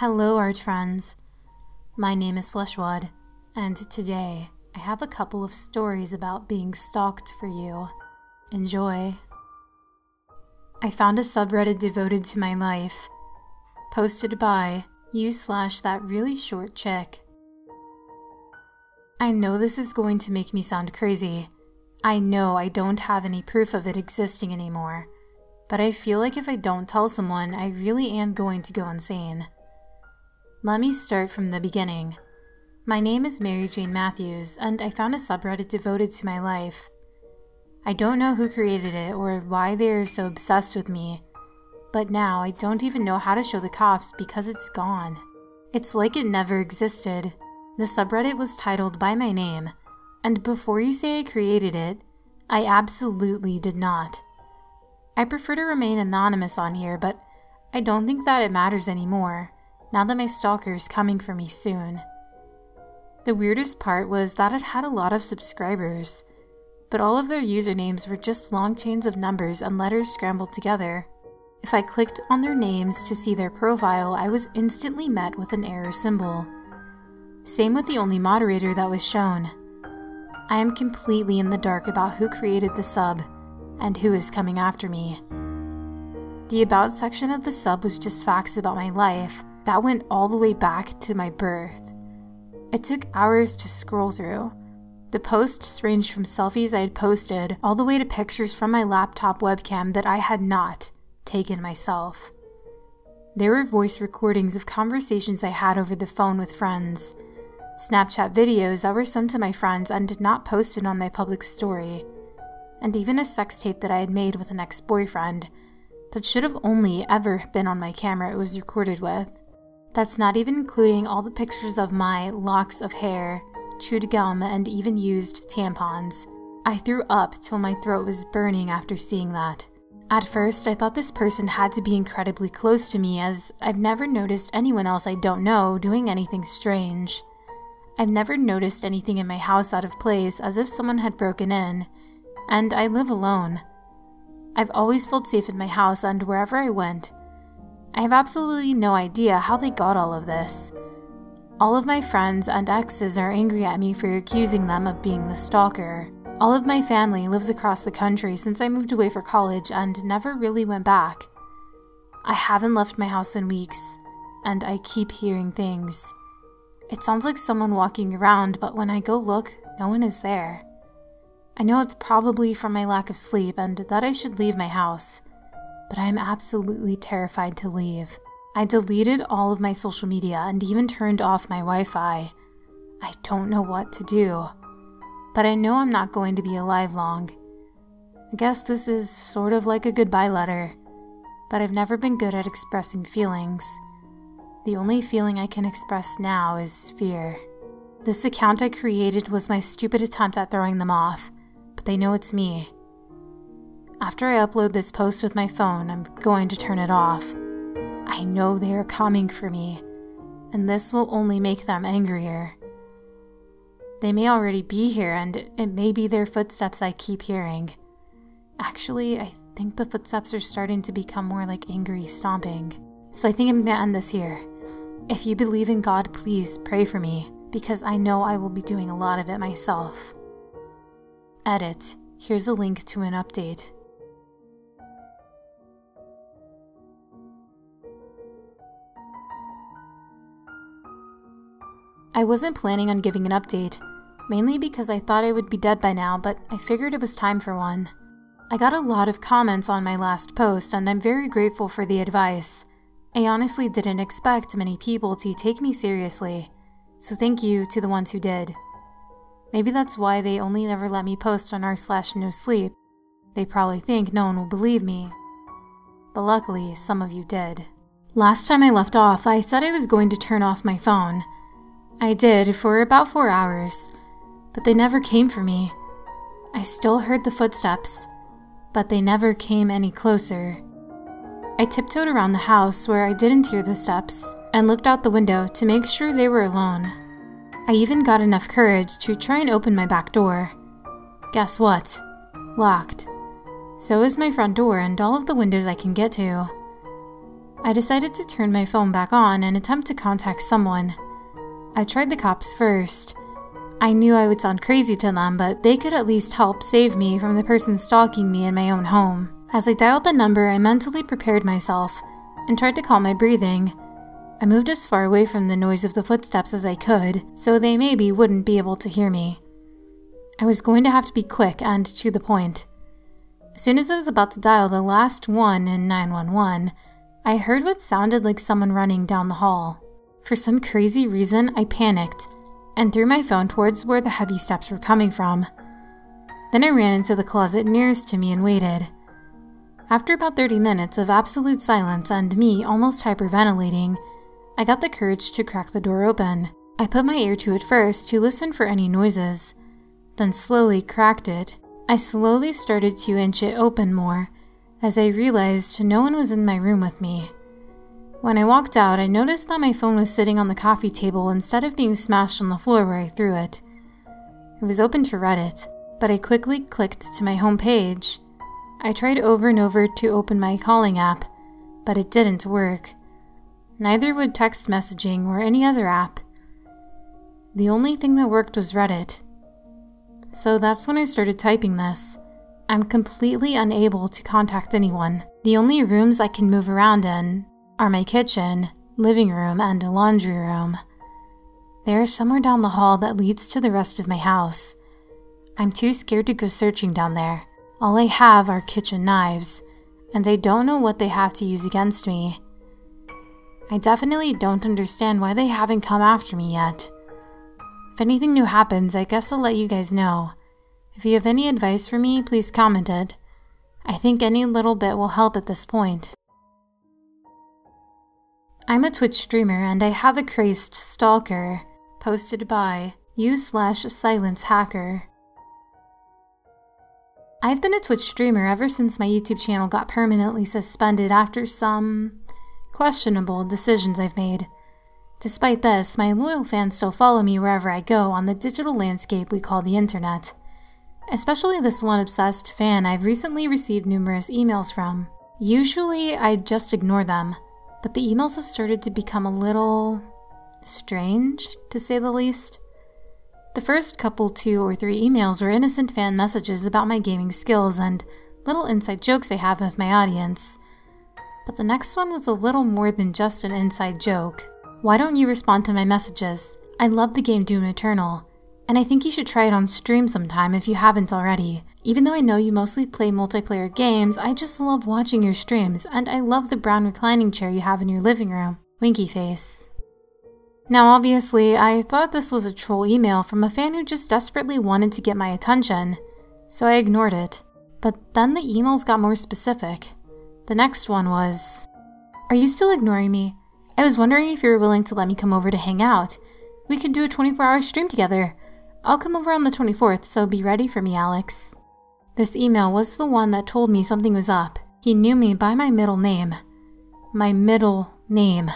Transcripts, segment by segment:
Hello, art friends. My name is Fleshwad, and today I have a couple of stories about being stalked for you. Enjoy. I found a subreddit devoted to my life, posted by you slash that really short chick. I know this is going to make me sound crazy. I know I don't have any proof of it existing anymore, but I feel like if I don't tell someone, I really am going to go insane. Let me start from the beginning. My name is Mary Jane Matthews, and I found a subreddit devoted to my life. I don't know who created it or why they are so obsessed with me, but now I don't even know how to show the cops because it's gone. It's like it never existed. The subreddit was titled by my name, and before you say I created it, I absolutely did not. I prefer to remain anonymous on here, but I don't think that it matters anymore, now that my stalker is coming for me soon. The weirdest part was that it had a lot of subscribers, but all of their usernames were just long chains of numbers and letters scrambled together. If I clicked on their names to see their profile, I was instantly met with an error symbol. Same with the only moderator that was shown. I am completely in the dark about who created the sub and who is coming after me. The About section of the sub was just facts about my life that went all the way back to my birth. It took hours to scroll through. The posts ranged from selfies I had posted all the way to pictures from my laptop webcam that I had not taken myself. There were voice recordings of conversations I had over the phone with friends Snapchat videos that were sent to my friends and did not posted on my public story, and even a sex tape that I had made with an ex boyfriend that should have only ever been on my camera it was recorded with. That's not even including all the pictures of my locks of hair, chewed gum, and even used tampons. I threw up till my throat was burning after seeing that. At first, I thought this person had to be incredibly close to me, as I've never noticed anyone else I don't know doing anything strange. I've never noticed anything in my house out of place as if someone had broken in, and I live alone. I've always felt safe in my house and wherever I went. I have absolutely no idea how they got all of this. All of my friends and exes are angry at me for accusing them of being the stalker. All of my family lives across the country since I moved away for college and never really went back. I haven't left my house in weeks, and I keep hearing things. It sounds like someone walking around, but when I go look, no one is there. I know it's probably from my lack of sleep and that I should leave my house, but I am absolutely terrified to leave. I deleted all of my social media and even turned off my Wi Fi. I don't know what to do, but I know I'm not going to be alive long. I guess this is sort of like a goodbye letter, but I've never been good at expressing feelings. The only feeling I can express now is fear. This account I created was my stupid attempt at throwing them off, but they know it's me. After I upload this post with my phone, I'm going to turn it off. I know they are coming for me, and this will only make them angrier. They may already be here, and it may be their footsteps I keep hearing. Actually, I think the footsteps are starting to become more like angry stomping. So I think I'm gonna end this here. If you believe in God, please pray for me, because I know I will be doing a lot of it myself. Edit. Here's a link to an update. I wasn't planning on giving an update, mainly because I thought I would be dead by now, but I figured it was time for one. I got a lot of comments on my last post, and I'm very grateful for the advice. I honestly didn't expect many people to take me seriously, so thank you to the ones who did. Maybe that's why they only ever let me post on r slash no sleep. They probably think no one will believe me. But luckily, some of you did. Last time I left off, I said I was going to turn off my phone. I did for about four hours, but they never came for me. I still heard the footsteps, but they never came any closer. I tiptoed around the house where I didn't hear the steps and looked out the window to make sure they were alone. I even got enough courage to try and open my back door. Guess what? Locked. So is my front door and all of the windows I can get to. I decided to turn my phone back on and attempt to contact someone. I tried the cops first. I knew I would sound crazy to them, but they could at least help save me from the person stalking me in my own home. As I dialed the number, I mentally prepared myself and tried to calm my breathing. I moved as far away from the noise of the footsteps as I could, so they maybe wouldn't be able to hear me. I was going to have to be quick and to the point. As soon as I was about to dial the last one in 911, I heard what sounded like someone running down the hall. For some crazy reason, I panicked and threw my phone towards where the heavy steps were coming from. Then I ran into the closet nearest to me and waited. After about 30 minutes of absolute silence and me almost hyperventilating, I got the courage to crack the door open. I put my ear to it first to listen for any noises, then slowly cracked it I slowly started to inch it open more as I realized no one was in my room with me. When I walked out, I noticed that my phone was sitting on the coffee table instead of being smashed on the floor where I threw it. It was open to Reddit, but I quickly clicked to my home page. I tried over and over to open my calling app, but it didn't work. Neither would text messaging or any other app. The only thing that worked was Reddit. So that's when I started typing this. I'm completely unable to contact anyone. The only rooms I can move around in are my kitchen, living room, and laundry room. They are somewhere down the hall that leads to the rest of my house. I'm too scared to go searching down there. All I have are kitchen knives, and I don't know what they have to use against me. I definitely don't understand why they haven't come after me yet. If anything new happens, I guess I'll let you guys know. If you have any advice for me, please comment it. I think any little bit will help at this point. I'm a Twitch streamer and I have a crazed stalker, posted by u slash silence hacker. I've been a Twitch streamer ever since my YouTube channel got permanently suspended after some questionable decisions I've made. Despite this, my loyal fans still follow me wherever I go on the digital landscape we call the internet. Especially this one obsessed fan I've recently received numerous emails from. Usually, I just ignore them, but the emails have started to become a little strange, to say the least. The first couple two or three emails were innocent fan messages about my gaming skills and little inside jokes I have with my audience. But the next one was a little more than just an inside joke. Why don't you respond to my messages? I love the game Doom Eternal, and I think you should try it on stream sometime if you haven't already. Even though I know you mostly play multiplayer games, I just love watching your streams, and I love the brown reclining chair you have in your living room. Winky face. Now, obviously, I thought this was a troll email from a fan who just desperately wanted to get my attention, so I ignored it. But then the emails got more specific. The next one was Are you still ignoring me? I was wondering if you were willing to let me come over to hang out. We could do a 24 hour stream together. I'll come over on the 24th, so be ready for me, Alex. This email was the one that told me something was up. He knew me by my middle name. My middle name.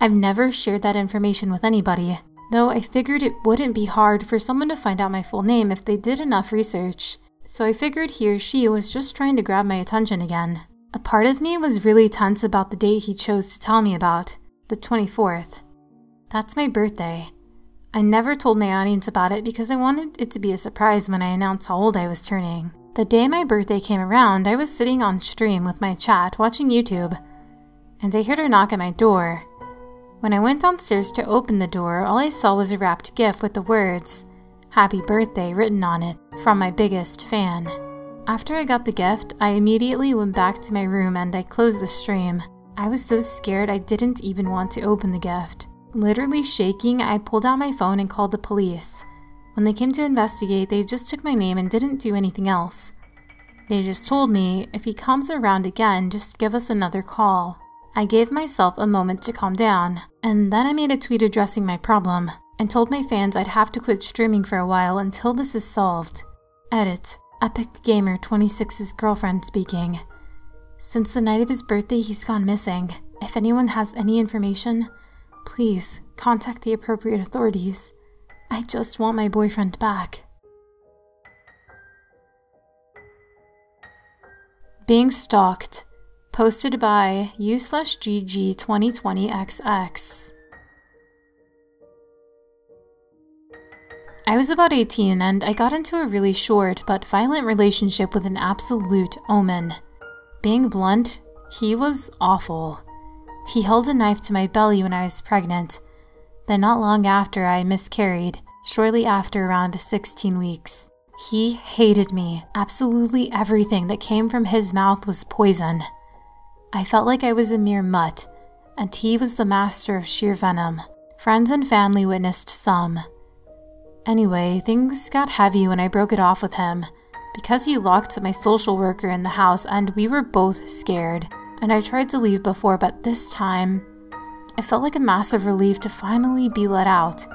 I've never shared that information with anybody, though I figured it wouldn't be hard for someone to find out my full name if they did enough research. So I figured he or she was just trying to grab my attention again. A part of me was really tense about the date he chose to tell me about, the 24th. That's my birthday. I never told my audience about it because I wanted it to be a surprise when I announced how old I was turning. The day my birthday came around, I was sitting on stream with my chat watching YouTube, and I heard a knock at my door. When I went downstairs to open the door, all I saw was a wrapped gift with the words, Happy Birthday written on it, from my biggest fan. After I got the gift, I immediately went back to my room and I closed the stream. I was so scared I didn't even want to open the gift. Literally shaking, I pulled out my phone and called the police. When they came to investigate, they just took my name and didn't do anything else. They just told me, if he comes around again, just give us another call. I gave myself a moment to calm down, and then I made a tweet addressing my problem, and told my fans I'd have to quit streaming for a while until this is solved. Edit. Epic Gamer 26's girlfriend speaking. Since the night of his birthday, he's gone missing. If anyone has any information, please contact the appropriate authorities. I just want my boyfriend back. Being stalked. Posted by u slash GG 2020XX. I was about 18 and I got into a really short but violent relationship with an absolute omen. Being blunt, he was awful. He held a knife to my belly when I was pregnant. Then, not long after, I miscarried, shortly after around 16 weeks. He hated me. Absolutely everything that came from his mouth was poison. I felt like I was a mere mutt, and he was the master of sheer venom. Friends and family witnessed some. Anyway, things got heavy when I broke it off with him, because he locked my social worker in the house and we were both scared. And I tried to leave before, but this time, it felt like a massive relief to finally be let out,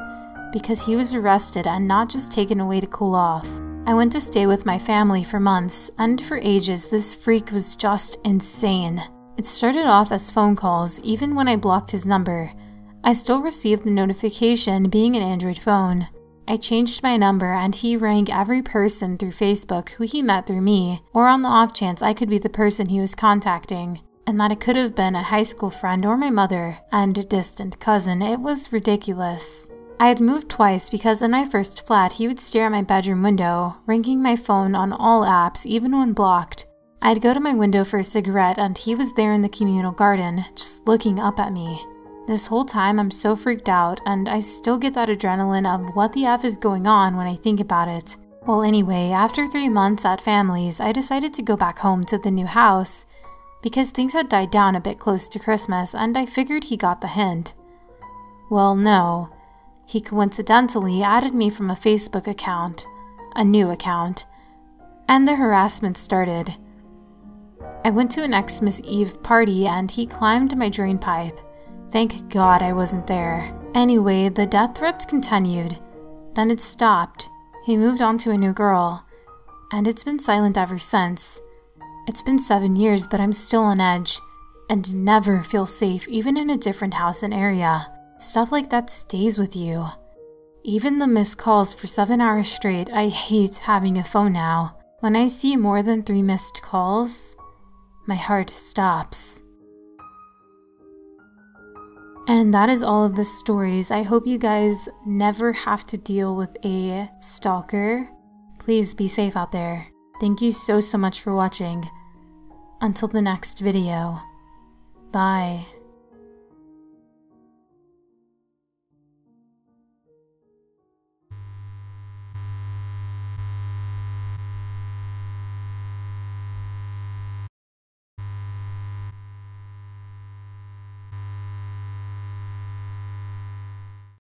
because he was arrested and not just taken away to cool off. I went to stay with my family for months, and for ages, this freak was just insane. It started off as phone calls, even when I blocked his number. I still received the notification being an Android phone. I changed my number and he rang every person through Facebook who he met through me, or on the off chance I could be the person he was contacting. And that it could have been a high school friend or my mother, and a distant cousin, it was ridiculous. I had moved twice because in my first flat he would stare at my bedroom window, ringing my phone on all apps, even when blocked. I'd go to my window for a cigarette and he was there in the communal garden, just looking up at me. This whole time I'm so freaked out and I still get that adrenaline of what the F is going on when I think about it. Well anyway, after three months at Families, I decided to go back home to the new house because things had died down a bit close to Christmas and I figured he got the hint. Well, no. He coincidentally added me from a Facebook account, a new account, and the harassment started. I went to an Xmas Eve party and he climbed my drain pipe. Thank God I wasn't there. Anyway, the death threats continued. Then it stopped. He moved on to a new girl. And it's been silent ever since. It's been seven years, but I'm still on edge. And never feel safe, even in a different house and area. Stuff like that stays with you. Even the missed calls for seven hours straight, I hate having a phone now. When I see more than three missed calls, my heart stops. And that is all of the stories. I hope you guys never have to deal with a stalker. Please be safe out there. Thank you so, so much for watching. Until the next video. Bye.